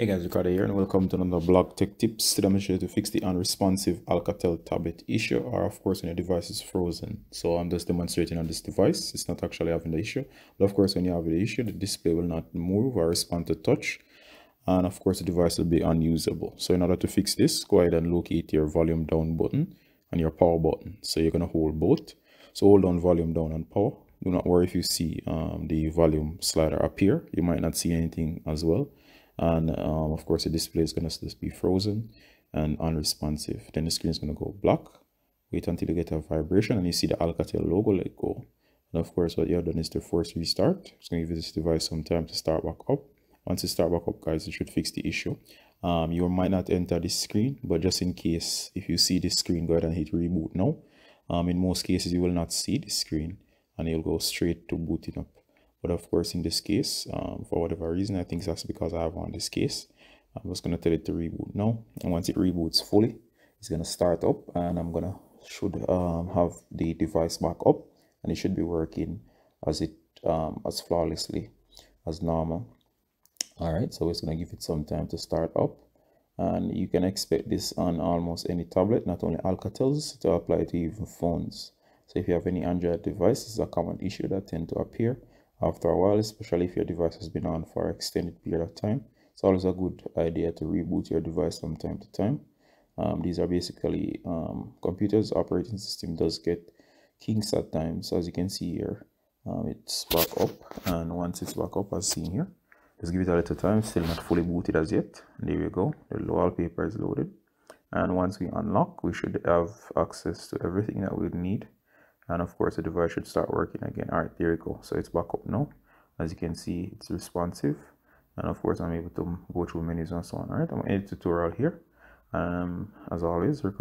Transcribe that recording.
Hey guys, Ricardo here and welcome to another blog tech tips. Today I'm going to show you to fix the unresponsive Alcatel tablet issue or of course when your device is frozen. So I'm just demonstrating on this device. It's not actually having the issue. But of course when you have the issue, the display will not move or respond to touch. And of course the device will be unusable. So in order to fix this, go ahead and locate your volume down button and your power button. So you're going to hold both. So hold on volume down and power. Do not worry if you see um, the volume slider appear. You might not see anything as well and um, of course the display is going to just be frozen and unresponsive. Then the screen is going to go black wait until you get a vibration and you see the alcatel logo let go. And of course what you have done is to force restart. It's going to give this device some time to start back up. Once it start back up guys it should fix the issue. Um, you might not enter this screen but just in case if you see this screen go ahead and hit reboot now um, in most cases you will not see the screen and you'll go straight to booting up but of course, in this case, um, for whatever reason, I think that's because I have on this case. I'm just going to tell it to reboot now. And once it reboots fully, it's going to start up and I'm going to should um, have the device back up and it should be working as it um, as flawlessly as normal. All right, so it's going to give it some time to start up and you can expect this on almost any tablet, not only Alcatels, to apply to even phones. So if you have any Android device, is a common issue that tend to appear after a while, especially if your device has been on for an extended period of time. It's always a good idea to reboot your device from time to time. Um, these are basically um, computers operating system does get kinks at times. As you can see here, um, it's back up and once it's back up as seen here, just give it a little time, still not fully booted as yet. There we go, the wallpaper is loaded. And once we unlock, we should have access to everything that we need and of course the device should start working again. All right there we go. So it's back up now. As you can see it's responsive. And of course i'm able to go through menus and so on. All right i'm end the tutorial here. Um as always record